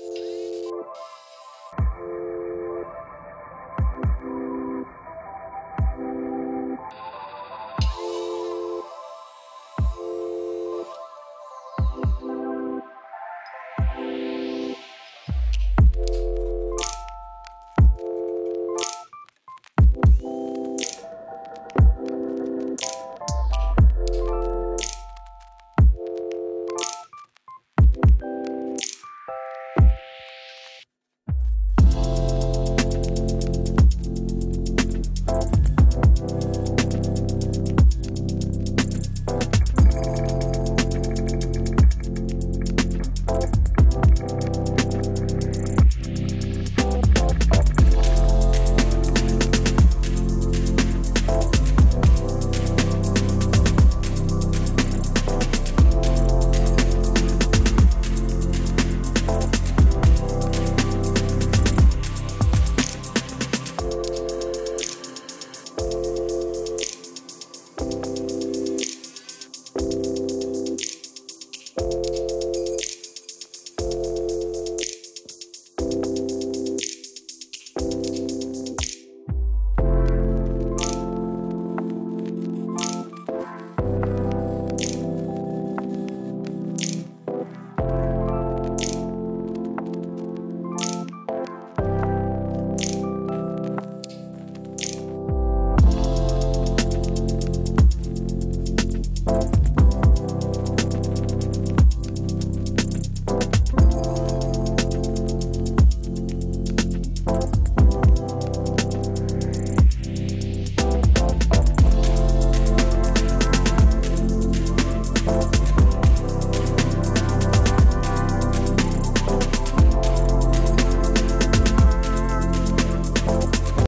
Música